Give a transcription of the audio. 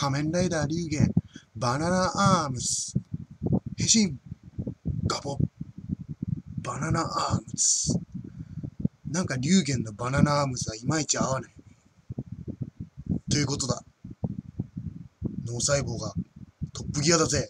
仮面ライダー龍玄、バナナアームス、変身、ガボ、バナナアームス。なんか龍玄のバナナアームズはいまいち合わない。ということだ。脳細胞がトップギアだぜ。